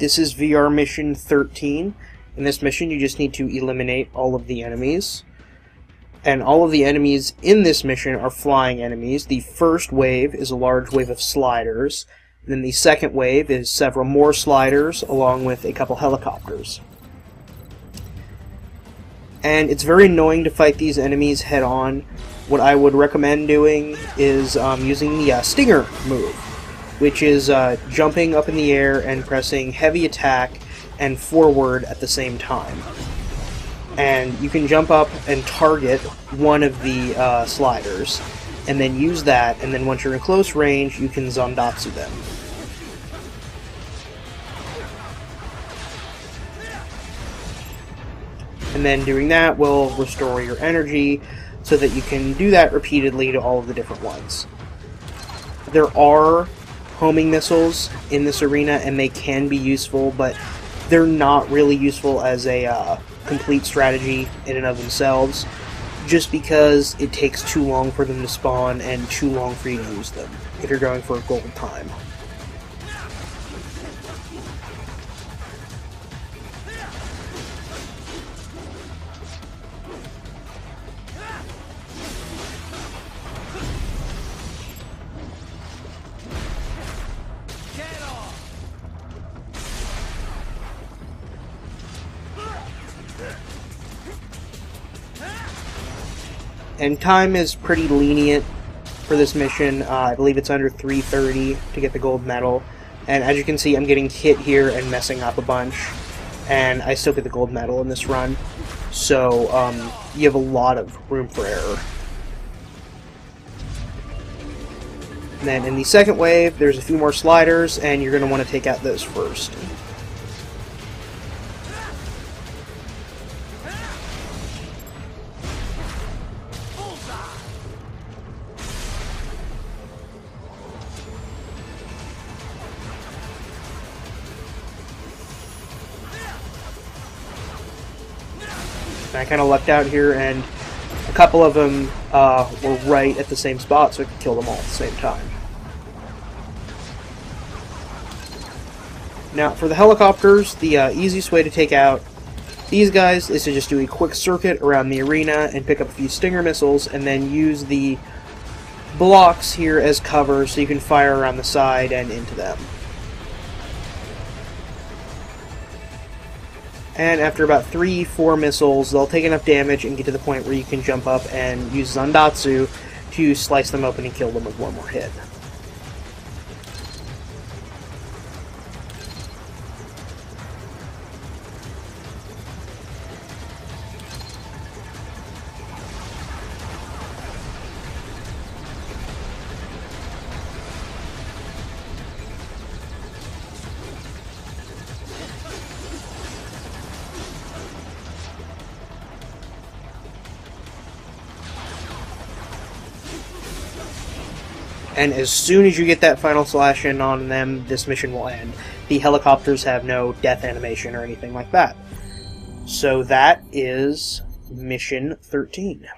This is VR Mission 13. In this mission, you just need to eliminate all of the enemies. And all of the enemies in this mission are flying enemies. The first wave is a large wave of sliders. Then the second wave is several more sliders, along with a couple helicopters. And it's very annoying to fight these enemies head on. What I would recommend doing is um, using the uh, Stinger move which is uh, jumping up in the air and pressing heavy attack and forward at the same time. And you can jump up and target one of the uh, sliders, and then use that, and then once you're in close range, you can Zandatsu them. And then doing that will restore your energy so that you can do that repeatedly to all of the different ones. There are homing missiles in this arena, and they can be useful, but they're not really useful as a uh, complete strategy in and of themselves, just because it takes too long for them to spawn and too long for you to use them if you're going for a gold time. And time is pretty lenient for this mission. Uh, I believe it's under 330 to get the gold medal. And as you can see, I'm getting hit here and messing up a bunch. And I still get the gold medal in this run. So um, you have a lot of room for error. And then in the second wave, there's a few more sliders, and you're going to want to take out those first. And I kind of lucked out here, and a couple of them uh, were right at the same spot, so I could kill them all at the same time. Now, for the helicopters, the uh, easiest way to take out these guys is to just do a quick circuit around the arena and pick up a few Stinger missiles, and then use the blocks here as cover so you can fire around the side and into them. And after about three, four missiles, they'll take enough damage and get to the point where you can jump up and use Zandatsu to slice them open and kill them with one more hit. And as soon as you get that final slash in on them, this mission will end. The helicopters have no death animation or anything like that. So that is Mission 13.